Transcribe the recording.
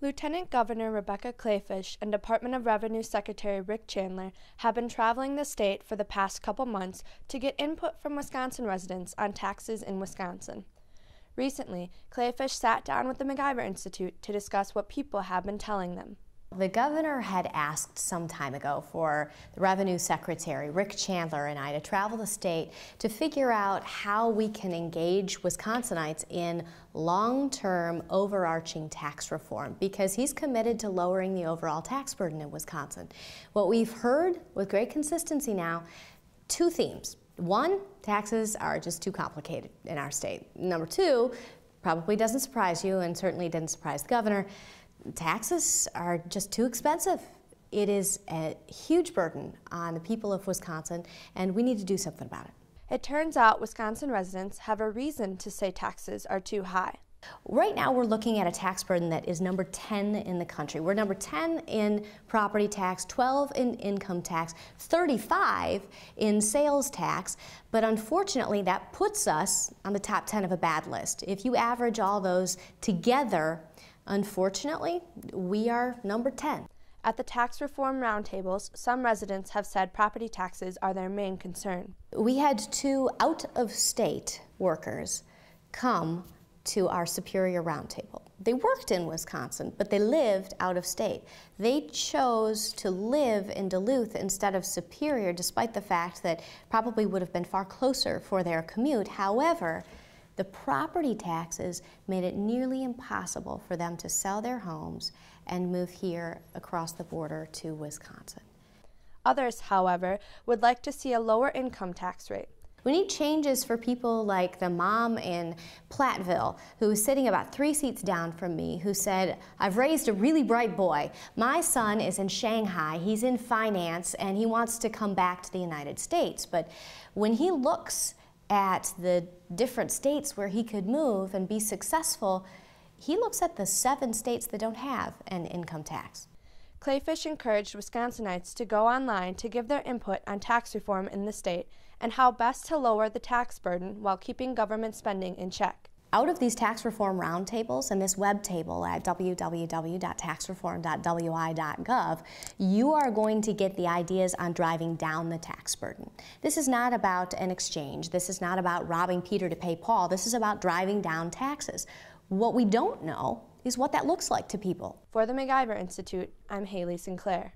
Lieutenant Governor Rebecca Kleefisch and Department of Revenue Secretary Rick Chandler have been traveling the state for the past couple months to get input from Wisconsin residents on taxes in Wisconsin. Recently, Kleefisch sat down with the MacIver Institute to discuss what people have been telling them. The governor had asked some time ago for the Revenue Secretary, Rick Chandler, and I to travel the state to figure out how we can engage Wisconsinites in long term overarching tax reform because he's committed to lowering the overall tax burden in Wisconsin. What we've heard with great consistency now two themes. One, taxes are just too complicated in our state. Number two, probably doesn't surprise you and certainly didn't surprise the governor taxes are just too expensive. It is a huge burden on the people of Wisconsin, and we need to do something about it. It turns out Wisconsin residents have a reason to say taxes are too high. Right now, we're looking at a tax burden that is number 10 in the country. We're number 10 in property tax, 12 in income tax, 35 in sales tax, but unfortunately, that puts us on the top 10 of a bad list. If you average all those together, Unfortunately, we are number 10. At the tax reform roundtables, some residents have said property taxes are their main concern. We had two out of state workers come to our Superior Roundtable. They worked in Wisconsin, but they lived out of state. They chose to live in Duluth instead of Superior, despite the fact that probably would have been far closer for their commute. However, the property taxes made it nearly impossible for them to sell their homes and move here across the border to Wisconsin. Others, however, would like to see a lower income tax rate. We need changes for people like the mom in Platteville who was sitting about three seats down from me who said, I've raised a really bright boy. My son is in Shanghai, he's in finance, and he wants to come back to the United States. But when he looks at the different states where he could move and be successful, he looks at the seven states that don't have an income tax. Kleefisch encouraged Wisconsinites to go online to give their input on tax reform in the state and how best to lower the tax burden while keeping government spending in check. Out of these tax reform roundtables and this web table at www.taxreform.wi.gov, you are going to get the ideas on driving down the tax burden. This is not about an exchange. This is not about robbing Peter to pay Paul. This is about driving down taxes. What we don't know is what that looks like to people. For the MacIver Institute, I'm Haley Sinclair.